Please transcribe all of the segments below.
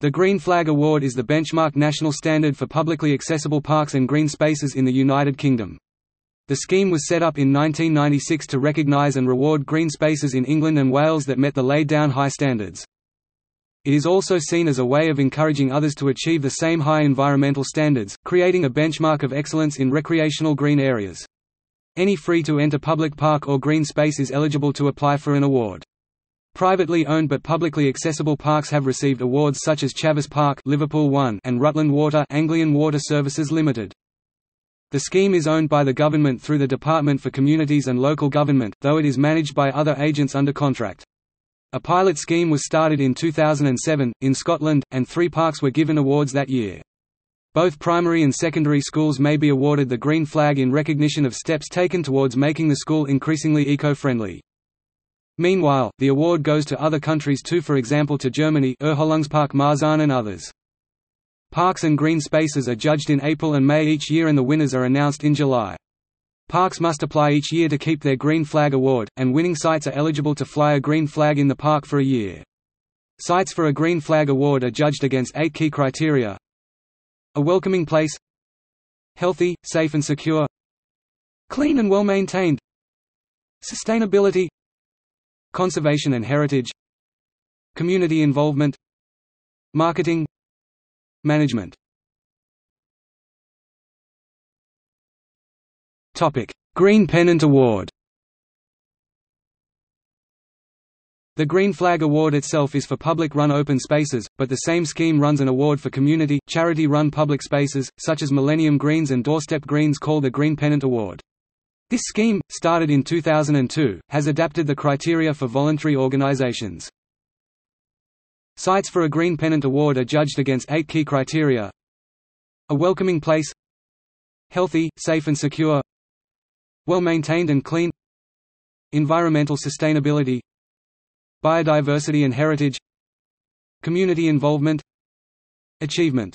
The Green Flag Award is the benchmark national standard for publicly accessible parks and green spaces in the United Kingdom. The scheme was set up in 1996 to recognise and reward green spaces in England and Wales that met the laid-down high standards. It is also seen as a way of encouraging others to achieve the same high environmental standards, creating a benchmark of excellence in recreational green areas. Any free-to-enter public park or green space is eligible to apply for an award. Privately owned but publicly accessible parks have received awards such as Chavasse Park Liverpool 1 and Rutland Water Anglian Water Services Limited. The scheme is owned by the government through the Department for Communities and Local Government, though it is managed by other agents under contract. A pilot scheme was started in 2007, in Scotland, and three parks were given awards that year. Both primary and secondary schools may be awarded the Green Flag in recognition of steps taken towards making the school increasingly eco-friendly. Meanwhile, the award goes to other countries too for example to Germany Erholungspark Marzahn and others. Parks and green spaces are judged in April and May each year and the winners are announced in July. Parks must apply each year to keep their Green Flag Award, and winning sites are eligible to fly a green flag in the park for a year. Sites for a Green Flag Award are judged against eight key criteria A welcoming place Healthy, safe and secure Clean and well maintained Sustainability Conservation and heritage Community involvement Marketing Management Green Pennant Award The Green Flag Award itself is for public-run open spaces, but the same scheme runs an award for community, charity-run public spaces, such as Millennium Greens and Doorstep Greens called the Green Pennant Award. This scheme, started in 2002, has adapted the criteria for voluntary organizations. Sites for a Green Pennant Award are judged against eight key criteria. A welcoming place. Healthy, safe and secure. Well-maintained and clean. Environmental sustainability. Biodiversity and heritage. Community involvement. Achievement.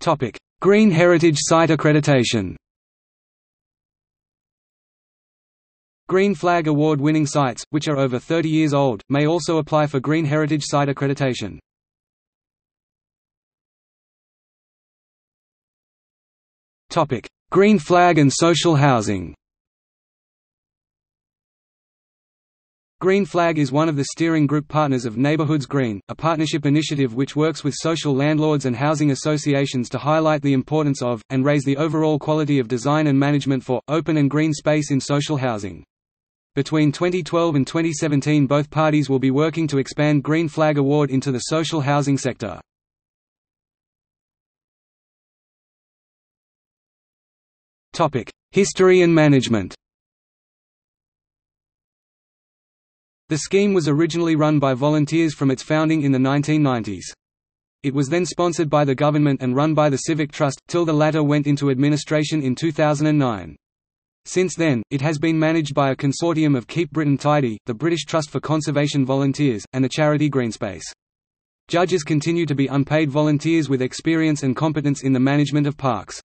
Topic Green Heritage Site Accreditation Green Flag Award-winning sites, which are over 30 years old, may also apply for Green Heritage Site accreditation. Green Flag and social housing Green Flag is one of the steering group partners of Neighborhoods Green, a partnership initiative which works with social landlords and housing associations to highlight the importance of, and raise the overall quality of design and management for, open and green space in social housing. Between 2012 and 2017 both parties will be working to expand Green Flag Award into the social housing sector. History and management The scheme was originally run by volunteers from its founding in the 1990s. It was then sponsored by the government and run by the Civic Trust, till the latter went into administration in 2009. Since then, it has been managed by a consortium of Keep Britain Tidy, the British Trust for Conservation Volunteers, and the charity Greenspace. Judges continue to be unpaid volunteers with experience and competence in the management of parks.